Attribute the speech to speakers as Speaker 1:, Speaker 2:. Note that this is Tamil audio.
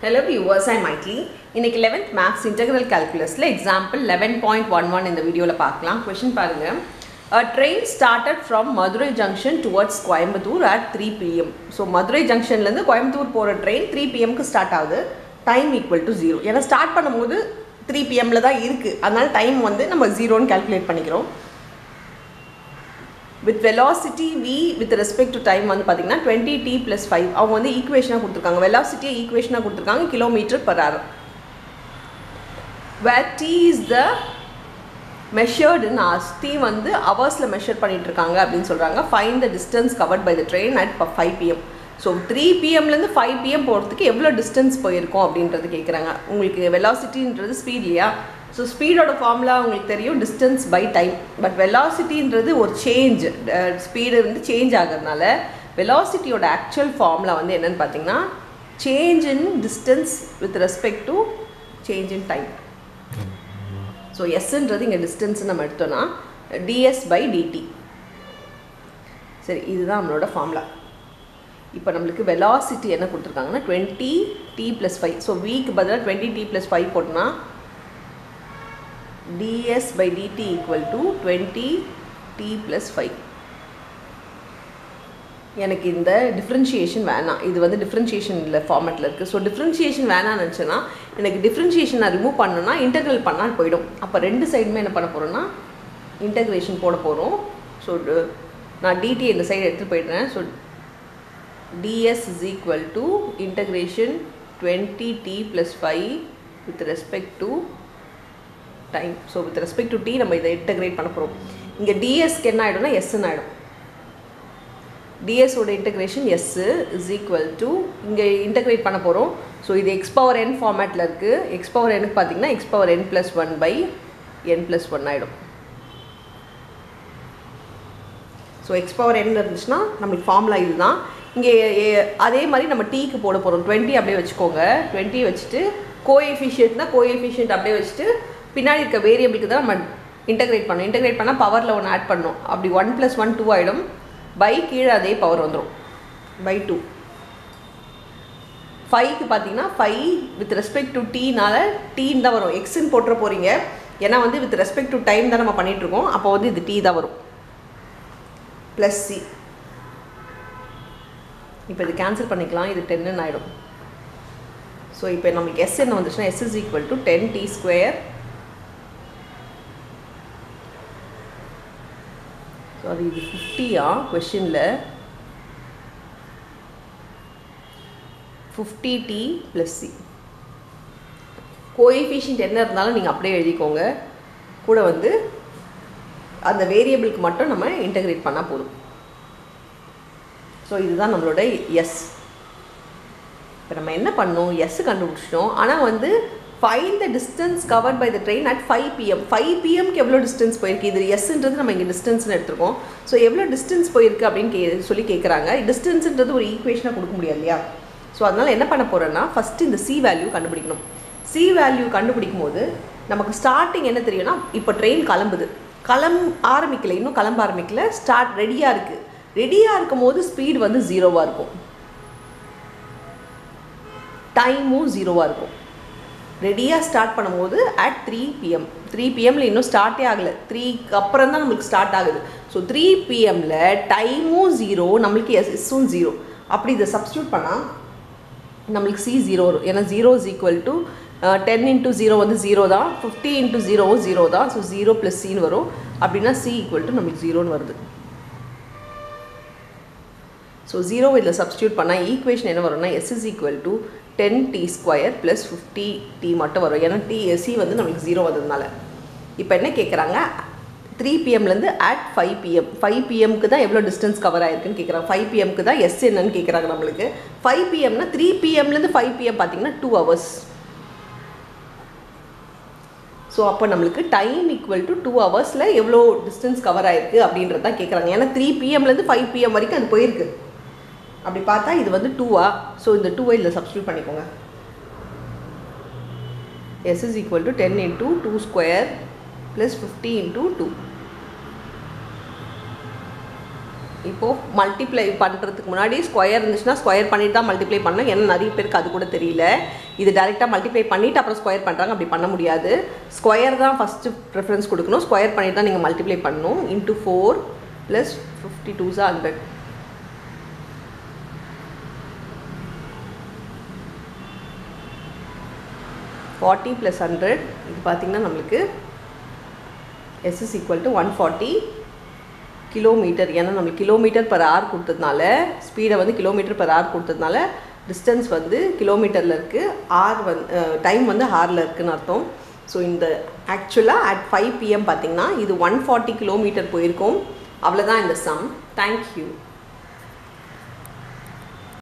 Speaker 1: ஹலோ வியூவர்ஸ் ஐ மைட்லி இன்னைக்கு லெவன்த் மேக்ஸ் இன்டெகிரல் கால்குலஸில் example eleven point one one இந்த வீடியோவில் பார்க்கலாம். கொஷின் பாருங்கள் train train from Madurai junction towards Coimbatore at three PM so Madurai ஜங்ஷன்லேருந்து Coimbatore போகிற ட்ரெயின் த்ரீ பிஎம்க்கு ஸ்டார்ட் ஆகுது. டைம் ஈக்குவல் டு ஜீரோ ஏன்னா ஸ்டார்ட் பண்ணும்போது த்ரீ பிஎம்மில் தான் இருக்குது அதனால் டைம் வந்து நம்ம ஜீரோன்னு கால்குலேட் பண்ணிக்கிறோம். With velocity V with respect to time வந்து பார்த்தீங்கன்னா டுவெண்ட்டி டி ப்ளஸ் ஃபைவ் அவங்க வந்து ஈக்குவேஷனாக கொடுத்துருக்காங்க. வெலாசிட்டியை ஈக்குவேஷனாக கொடுத்துருக்காங்க. Kilometre per hour where T is the மெஷர்டுன்னு in T வந்து ஹவர்ஸில் மெஷர் பண்ணிட்டு இருக்காங்க அப்படின்னு சொல்கிறாங்க find the distance covered by the train at five PM so three பிஎம்லேருந்து five PM போகிறதுக்கு எவ்வளோ டிஸ்டன்ஸ் போயிருக்கோம் அப்படின்றது கேட்குறாங்க உங்களுக்கு வெலாசிட்டின்றது ஸ்பீட் இல்லையா? ஸோ ஸ்பீடோட ஃபார்முலா உங்களுக்கு தெரியும் டிஸ்டன்ஸ் பை டைம் பட் வெலாசிட்டின்றது ஒரு சேஞ்ச் ஸ்பீடு வந்து சேஞ்ச் ஆகிறதுனால வெலாசிட்டியோட ஆக்சுவல் ஃபார்முலா வந்து என்னன்னு பார்த்தீங்கன்னா change in distance with respect to change in time so எஸ்ன்றது இங்கே டிஸ்டன்ஸ் நம்ம எடுத்தோன்னா டிஎஸ் பை டிடி சரி இதுதான் நம்மளோட ஃபார்முலா இப்போ நம்மளுக்கு வெலாசிட்டி என்ன கொடுத்துருக்காங்கன்னா twenty T plus five so week பதிலாக டுவெண்ட்டி டி ப்ளஸ் ஃபைவ் போட்டோம்னா ds by dt equal to 20 t plus 5 எனக்கு இந்த டிஃப்ரென்ஷியேஷன் வேணாம். இது வந்து டிஃப்ரென்ஷியேஷன் இல்லை ஃபார்மேட்டில் இருக்குது ஸோ டிஃப்ரென்ஷியேஷன் வேணாம்னு நினச்சேன்னா எனக்கு டிஃப்ரென்ஷியேஷன் நான் ரிமூவ் பண்ணணும்னா இன்டெக்ரல் பண்ணால் போயிடும். அப்போ ரெண்டு சைடுமே என்ன பண்ண போகிறோன்னா இன்டெக்ரேஷன் போட போகிறோம் ஸோ நான் டிடி இந்த சைடு எடுத்துகிட்டு போயிடுறேன். So ds is equal to integration 20 t plus 5 with respect to time so with respect to T நம்ம இதை இன்டகிரேட் பண்ண போகிறோம் இங்கே டிஎஸ்க்கு என்ன ஆகிடும்னா எஸ்ன்னு ஆகிடும் டிஎஸோட integration S is equal to இங்கே இன்டகிரேட் பண்ண போகிறோம் ஸோ இது எக்ஸ் பவர் என் ஃபார்மேட்டில் இருக்குது எக்ஸ் பவர் எனுக்கு பார்த்தீங்கன்னா X power N plus one by N plus one ஆகிடும் ஸோ எக்ஸ் பவர் என் இருந்துச்சுன்னா நம்மளுக்கு ஃபார்முலா இதுதான். இங்கே அதே மாதிரி நம்ம டீக்கு போட போகிறோம் டுவெண்ட்டி அப்படியே வச்சுக்கோங்க. டுவெண்ட்டி வச்சுட்டு கோஎஃபிஷியன்ட்னா கோஎஃபிஷியன்ட் அப்படியே வச்சுட்டு பின்னாடி இருக்க வேரியபிளுக்கு தான் நம்ம இன்டகிரேட் பண்ணணும். இன்டகிரேட் பண்ணால் பவரில் ஒன்று ஆட் பண்ணணும். அப்படி ஒன் ப்ளஸ் ஒன் டூ ஆகிடும் பை கீழே அதே பவர் வந்துடும் பை டூ ஃபைவ்க்கு பார்த்தீங்கன்னா ஃபைவ் வித் ரெஸ்பெக்ட் டு டீனால் டீன் தான் வரும். எக்ஸ்ன்னு போட்டுற போகிறீங்க ஏன்னா வந்து வித் ரெஸ்பெக்ட் டு டைம் தான் நம்ம பண்ணிகிட்ருக்கோம் அப்போ வந்து இது டீ தான் வரும். ப்ளஸ் சி இப்போ இது கேன்சல் பண்ணிக்கலாம். இது டென்னு ஆகிடும் ஸோ இப்போ நம்மளுக்கு எஸ் என்ன வந்துச்சுன்னா S is equal to ten T square sorry இது ஃபிஃப்டியா கொஷினில் fifty T plus C coefficient என்ன இருந்தாலும் நீங்கள் அப்படியே எழுதிக்கோங்க. கூட வந்து அந்த வேரியபிளுக்கு மட்டும் நம்ம இன்டகிரேட் பண்ணால் போதும். ஸோ இதுதான் நம்மளோட எஸ் இப்போ நம்ம என்ன பண்ணோம் எஸ் கண்டுபிடிச்சிட்டோம். ஆனால் வந்து find the distance cover by the train at five PM five பிஎம்க்கு எவ்வளோ டிஸ்டன்ஸ் போயிருக்கு? இது எஸ்ன்றது நம்ம இங்கே டிஸ்டன்ஸ்னு எடுத்துருக்கோம். ஸோ எவ்வளோ டிஸ்டன்ஸ் போயிருக்கு அப்படின்னு கே சொல்லி கேட்குறாங்க டிஸ்டன்ஸுன்றது ஒரு ஈக்குவேஷனாக கொடுக்க முடியாது இல்லையா? ஸோ அதனால் என்ன பண்ண போகிறேன்னா ஃபஸ்ட்டு இந்த சி வேல்யூ கண்டுபிடிக்கணும். சி வேல்யூ கண்டுபிடிக்கும் போது நமக்கு ஸ்டார்டிங் என்ன தெரியும்னா இப்போ ட்ரெயின் கிளம்புது. கிளம் ஆரம்பிக்கல. இன்னும் கிளம்ப ஆரம்பிக்கல. ஸ்டார்ட் ரெடியாக இருக்குது ரெடியாக இருக்கும் போது ஸ்பீடு வந்து ஜீரோவாக இருக்கும். டைமும் ஜீரோவாக இருக்கும். ரெடியாக ஸ்டார்ட் பண்ணும்போது அட் த்ரீ பிஎம் த்ரீ பிஎம்மில் இன்னும் ஸ்டார்ட்டே ஆகலை. த்ரீக்கு அப்புறம் தான் நம்மளுக்கு ஸ்டார்ட் ஆகுது. ஸோ த்ரீ பிஎம்மில் டைமும் ஜீரோ நம்மளுக்கு எஸ் எஸ்ஸும் ஜீரோ அப்படி இதை சப்ஸ்டியூட் பண்ணால் நம்மளுக்கு சி ஜீரோ வரும். ஏன்னா zero is equal to ten into zero வந்து ஜீரோ தான். ஃபிஃப்டி இன்ட்டு ஜீரோவும் ஜீரோ தான். ஸோ ஜீரோ ப்ளஸ் சின்னு வரும். அப்படின்னா சி ஈக்குவல் டு நம்மளுக்கு ஜீரோன்னு வருது. ஸோ ஜீரோ இதில் சப்ஸ்டியூட் பண்ணால் ஈக்குவேஷன் என்ன வரும்னா S is equal to ten T square plus fifty T மட்டும் வரும். ஏன்னா டி வந்து நம்மளுக்கு ஜீரோ வந்ததுனால. இப்போ என்ன கேட்குறாங்க த்ரீ பிஎம்லேருந்து அட் ஃபைவ் பிஎம் ஃபைவ் பிஎம்க்கு தான் எவ்வளோ டிஸ்டன்ஸ் கவர் ஆயிருக்குன்னு கேட்குறாங்க ஃபைவ் பிஎம்க்கு தான் எஸ் என்னன்னு கேட்குறாங்க நம்மளுக்கு. ஃபைவ் பிஎம்னா த்ரீ பிஎம்லேருந்து ஃபைவ் பிஎம் பார்த்தீங்கன்னா டூ ஹவர்ஸ் ஸோ அப்போ நம்மளுக்கு டைம் ஈக்குவல் டு டூ ஹவர்ஸில் எவ்வளோ டிஸ்டன்ஸ் கவர் ஆயிருக்கு அப்படின்றதான் கேட்குறாங்க ஏன்னா த்ரீ பிஎம்லேருந்து ஃபைவ் பிஎம் வரைக்கும் அது போயிருக்கு. அப்படி பார்த்தா இது வந்து டூவா ஸோ இந்த டூவை இதில் சப்ஸ்டியூட் பண்ணிக்கோங்க. S is equal to ten into two square plus fifty into two இப்போது மல்டிப்ளை பண்ணுறதுக்கு முன்னாடி ஸ்கொயர் இருந்துச்சுன்னா ஸ்கொயர் பண்ணிட்டு தான் மல்டிப்ளை பண்ணணும். ஏன்னா நிறைய பேருக்கு அது கூட தெரியல. இது டேரெக்டாக மல்டிப்ளை பண்ணிவிட்டு அப்புறம் ஸ்கொயர் பண்ணுறாங்க அப்படி பண்ண முடியாது. ஸ்கொயர் தான் ஃபஸ்ட்டு ப்ரிஃபரன்ஸ் கொடுக்கணும். ஸ்கொயர் பண்ணிட்டு தான் நீங்கள் மல்டிப்ளை பண்ணணும். இன்ட்டு ஃபோர் ப்ளஸ் ஃபிஃப்டி டூஸாக ஹண்ட்ரட் ஃபார்ட்டி ப்ளஸ் ஹண்ட்ரட் இது பார்த்திங்கன்னா நம்மளுக்கு S is equal to one forty kilometre ஏன்னா நம்மளுக்கு கிலோமீட்டர் பர் ஹவர் கொடுத்ததுனால ஸ்பீடை வந்து கிலோமீட்டர் பர் ஹவர் கொடுத்ததுனால டிஸ்டன்ஸ் வந்து கிலோமீட்டரில் இருக்குது ஆர் வந்து டைம் வந்து ஹாரில் இருக்குதுன்னு அர்த்தம். ஸோ இந்த ஆக்சுவலாக அட் ஃபைவ் பிஎம் பார்த்திங்கன்னா இது ஒன் ஃபார்ட்டி கிலோமீட்டர் போயிருக்கோம். அவ்வளோதான் இந்த சம் தேங்க்யூ